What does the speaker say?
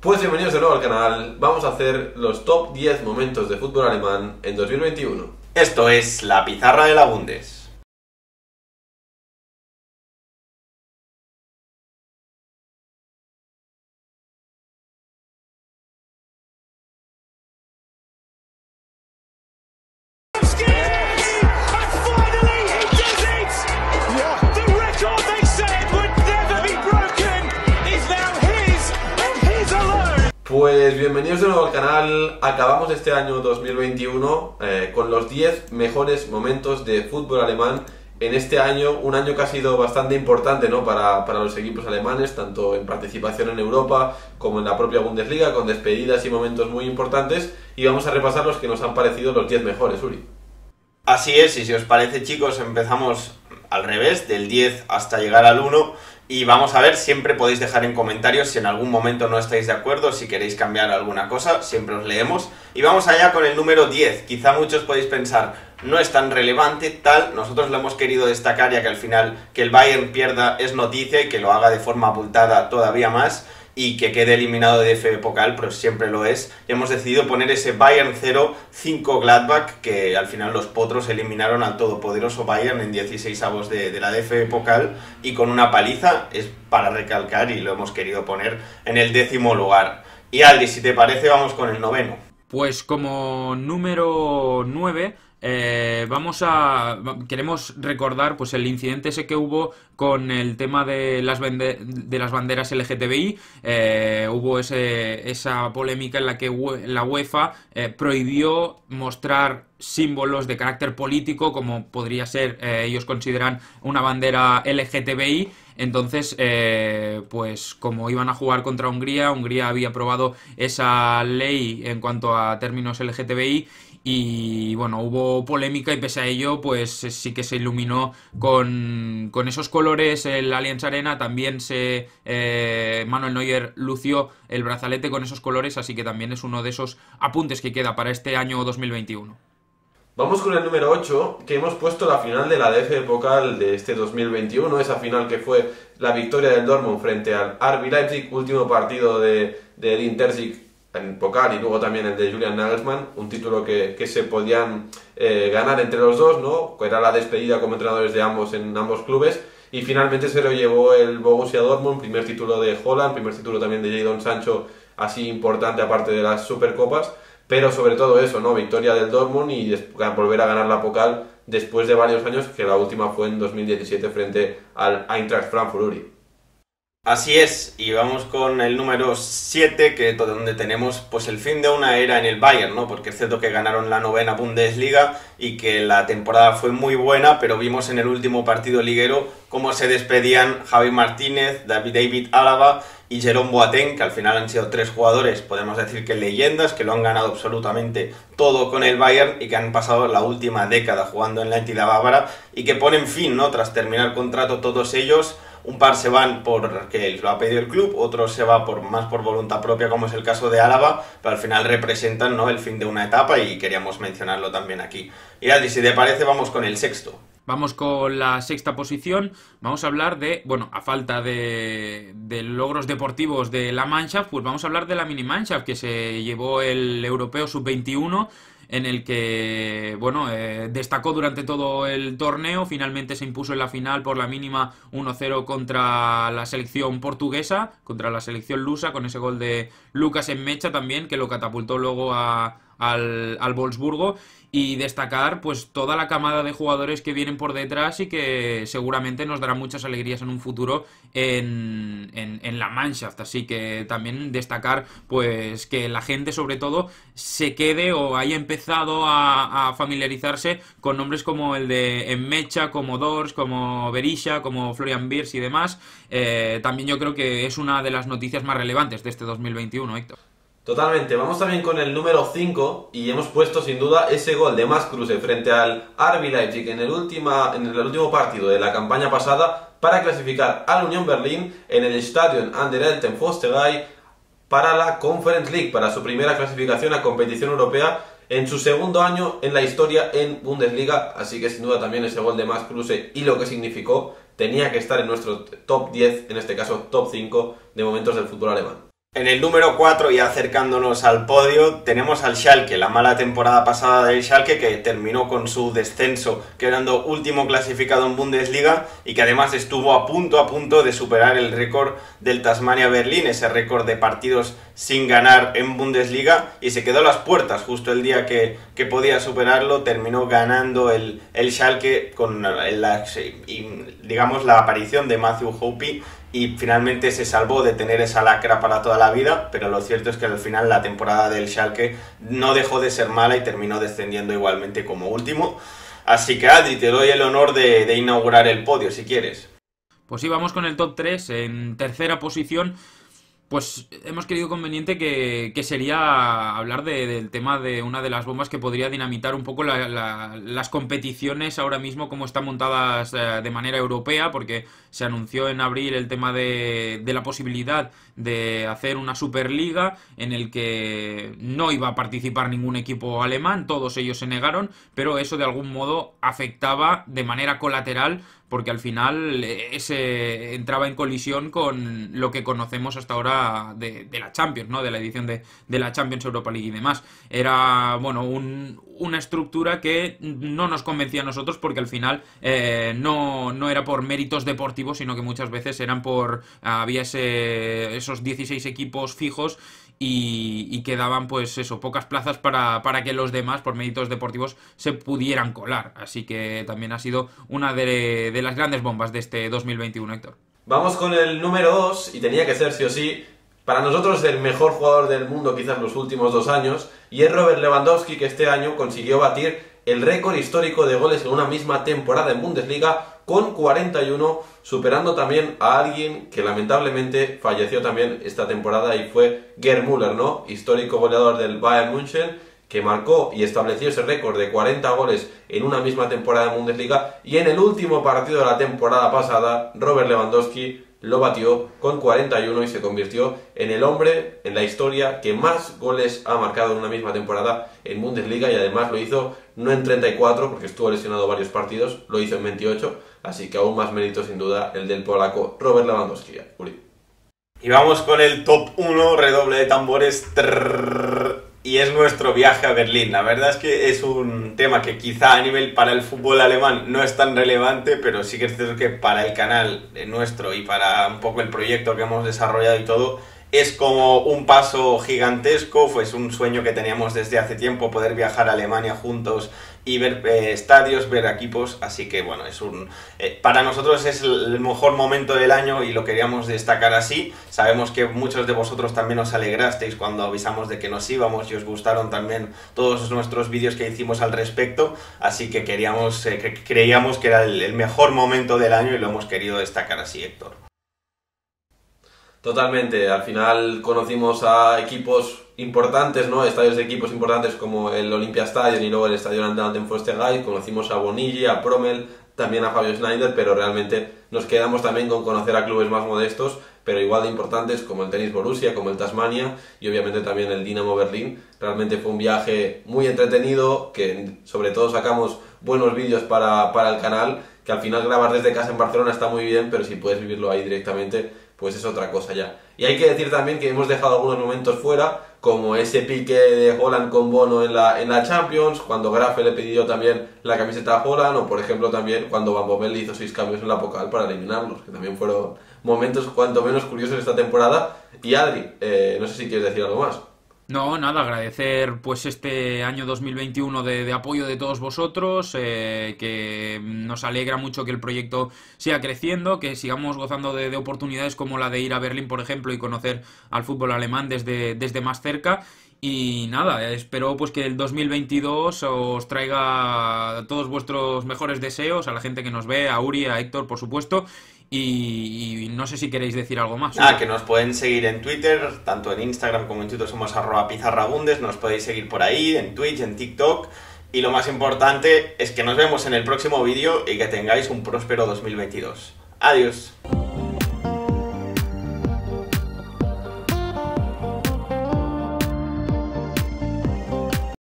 Pues bienvenidos de nuevo al canal. Vamos a hacer los top 10 momentos de fútbol alemán en 2021. Esto es la pizarra de la Bundes. Pues bienvenidos de nuevo al canal. Acabamos este año 2021 eh, con los 10 mejores momentos de fútbol alemán en este año, un año que ha sido bastante importante ¿no? para, para los equipos alemanes, tanto en participación en Europa como en la propia Bundesliga, con despedidas y momentos muy importantes. Y vamos a repasar los que nos han parecido los 10 mejores, Uri. Así es, y si os parece chicos, empezamos al revés, del 10 hasta llegar al 1. Y vamos a ver, siempre podéis dejar en comentarios si en algún momento no estáis de acuerdo, si queréis cambiar alguna cosa, siempre os leemos. Y vamos allá con el número 10. Quizá muchos podéis pensar, no es tan relevante, tal, nosotros lo hemos querido destacar ya que al final que el Bayern pierda es noticia y que lo haga de forma abultada todavía más y que quede eliminado de DFB Pokal, pero siempre lo es. Y hemos decidido poner ese Bayern 0, 5 Gladbach, que al final los potros eliminaron al todopoderoso Bayern en 16 avos de, de la DFB Pokal y con una paliza, es para recalcar y lo hemos querido poner en el décimo lugar. Y Aldi, si te parece, vamos con el noveno. Pues como número 9 eh, vamos a. Queremos recordar pues el incidente ese que hubo con el tema de las, de las banderas LGTBI. Eh, hubo ese, esa polémica en la que la UEFA eh, prohibió mostrar símbolos de carácter político, como podría ser, ellos consideran, una bandera LGTBI. Entonces, pues como iban a jugar contra Hungría, Hungría había aprobado esa ley en cuanto a términos LGTBI y bueno, hubo polémica y pese a ello, pues sí que se iluminó con, esos colores el Allianz Arena, también se eh, Manuel Neuer lució el brazalete con esos colores, así que también es uno de esos apuntes que queda para este año 2021. Vamos con el número 8, que hemos puesto la final de la DF Pokal de este 2021, esa final que fue la victoria del Dortmund frente al RB Leipzig, último partido de, del Interzig en Pokal y luego también el de Julian Nagelsmann, un título que, que se podían eh, ganar entre los dos, ¿no? Era la despedida como entrenadores de ambos en ambos clubes y finalmente se lo llevó el Borussia Dortmund, primer título de Holland, primer título también de Jadon Sancho, así importante aparte de las Supercopas, pero sobre todo eso, ¿no? Victoria del Dortmund y volver a ganar la Pokal después de varios años, que la última fue en 2017 frente al Eintracht Frankfurt. Así es, y vamos con el número 7, que donde tenemos pues el fin de una era en el Bayern, ¿no? Porque es cierto que ganaron la novena Bundesliga y que la temporada fue muy buena, pero vimos en el último partido liguero cómo se despedían Javi Martínez, David David Álava y Jerome Boateng, que al final han sido tres jugadores, podemos decir que leyendas, que lo han ganado absolutamente todo con el Bayern y que han pasado la última década jugando en la entidad bávara y que ponen fin, ¿no? Tras terminar contrato todos ellos un par se van porque lo ha pedido el club, otro se va por más por voluntad propia, como es el caso de Álava, pero al final representan ¿no? el fin de una etapa y queríamos mencionarlo también aquí. Y Aldi, si te parece, vamos con el sexto. Vamos con la sexta posición. Vamos a hablar de, bueno, a falta de, de, logros deportivos de la Mannschaft, pues vamos a hablar de la Mini Mannschaft que se llevó el Europeo Sub-21 en el que, bueno, eh, destacó durante todo el torneo, finalmente se impuso en la final por la mínima 1-0 contra la selección portuguesa, contra la selección lusa, con ese gol de Lucas en Mecha también, que lo catapultó luego a, al, al Wolfsburgo y destacar pues toda la camada de jugadores que vienen por detrás y que seguramente nos darán muchas alegrías en un futuro en, en, la Mannschaft. Así que también destacar pues que la gente sobre todo se quede o haya empezado a, familiarizarse con nombres como el de Enmecha, como Dors, como Berisha, como Florian Beers y demás. Eh, también yo creo que es una de las noticias más relevantes de este 2021, Héctor. Totalmente, vamos también con el número 5 y hemos puesto sin duda ese gol de Max Kruse frente al RB Leipzig en el, último partido de la campaña pasada para clasificar al Unión Berlín en el Stadion an der Elten para la Conference League, para su primera clasificación a competición europea en su segundo año en la historia en Bundesliga, así que sin duda también ese gol de Max Kruse y lo que significó tenía que estar en nuestro top 10, en este caso top 5 de momentos del fútbol alemán. En el número 4, y acercándonos al podio, tenemos al Schalke, la mala temporada pasada del Schalke que terminó con su descenso, quedando último clasificado en Bundesliga y que además estuvo a punto a punto de superar el récord del Tasmania Berlín, ese récord de partidos sin ganar en Bundesliga y se quedó a las puertas justo el día que, que podía superarlo, terminó ganando el, el Schalke con la, digamos la aparición de Matthew Hopi y finalmente se salvó de tener esa lacra para toda la vida, pero lo cierto es que al final la temporada del Schalke no dejó de ser mala y terminó descendiendo igualmente como último. Así que Adri, te doy el honor de, de inaugurar el podio si quieres. Pues sí, vamos con el top 3 en tercera posición pues hemos querido conveniente que, sería hablar del tema de una de las bombas que podría dinamitar un poco las competiciones ahora mismo, como están montadas eh, de manera europea, porque se anunció en abril el tema de, de, la posibilidad de hacer una Superliga en el que no iba a participar ningún equipo alemán, todos ellos se negaron, pero eso de algún modo afectaba de manera colateral porque al final eh, ese entraba en colisión con lo que conocemos hasta ahora de, la Champions, ¿no? De la edición de, la Champions Europa League y demás. Era, bueno, una estructura que no nos convencía a nosotros porque al final eh, no, no, era por méritos deportivos, sino que muchas veces eran por... había ese, esos 16 equipos fijos y, quedaban pues eso, pocas plazas para, que los demás, por méritos deportivos, se pudieran colar. Así que también ha sido una de, las grandes bombas de este 2021, Héctor. Vamos con el número 2 y tenía que ser sí o sí para nosotros el mejor jugador del mundo quizás los últimos dos años y es Robert Lewandowski que este año consiguió batir el récord histórico de goles en una misma temporada en Bundesliga con 41, superando también a alguien que lamentablemente falleció también esta temporada y fue Gerd Müller, ¿no? Histórico goleador del Bayern München, que marcó y estableció ese récord de 40 goles en una misma temporada en Bundesliga y en el último partido de la temporada pasada, Robert Lewandowski lo batió con 41 y se convirtió en el hombre en la historia que más goles ha marcado en una misma temporada en Bundesliga y además lo hizo no en 34 porque estuvo lesionado varios partidos, lo hizo en 28, así que aún más mérito sin duda el del polaco Robert Lewandowski. Y vamos con el top 1, redoble de tambores y es nuestro viaje a Berlín. La verdad es que es un tema que quizá a nivel para el fútbol alemán no es tan relevante, pero sí que es cierto que para el canal nuestro y para un poco el proyecto que hemos desarrollado y todo, es como un paso gigantesco, fue un sueño que teníamos desde hace tiempo, poder viajar a Alemania juntos y ver eh, estadios, ver equipos, así que bueno, es un eh, para nosotros es el mejor momento del año y lo queríamos destacar así. Sabemos que muchos de vosotros también os alegrasteis cuando avisamos de que nos íbamos y os gustaron también todos nuestros vídeos que hicimos al respecto, así que queríamos eh, creíamos que era el mejor momento del año y lo hemos querido destacar así, Héctor. Totalmente, al final conocimos a equipos importantes, ¿no? Estadios de equipos importantes como el Olympia Stadium y luego el Estadio Andanten Guys, conocimos a Bonilli, a Promel, también a Fabio Schneider, pero realmente nos quedamos también con conocer a clubes más modestos, pero igual de importantes como el Tenis Borussia, como el Tasmania y obviamente también el Dinamo Berlín. Realmente fue un viaje muy entretenido, que sobre todo sacamos buenos vídeos para, para el canal, que al final grabar desde casa en Barcelona está muy bien, pero si puedes vivirlo ahí directamente pues es otra cosa ya. Y hay que decir también que hemos dejado algunos momentos fuera, como ese pique de Holland con Bono en la, en la Champions, cuando Grafe le pidió también la camiseta a Holland, o por ejemplo también cuando Van Bommel hizo seis cambios en la Pocal para eliminarlos, que también fueron momentos cuanto menos curiosos esta temporada. Y Adri, eh, no sé si quieres decir algo más. No, nada, agradecer pues este año 2021 de, de apoyo de todos vosotros, eh, que nos alegra mucho que el proyecto siga creciendo, que sigamos gozando de, oportunidades como la de ir a Berlín, por ejemplo, y conocer al fútbol alemán desde, desde más cerca. Y nada, espero pues que el 2022 os traiga todos vuestros mejores deseos, a la gente que nos ve, a Uri, a Héctor, por supuesto, y, no sé si queréis decir algo más. Ah, que nos pueden seguir en Twitter, tanto en Instagram como en Twitter somos arroba pizarrabundes, nos podéis seguir por ahí, en Twitch, en TikTok. Y lo más importante es que nos vemos en el próximo vídeo y que tengáis un próspero 2022. Adiós.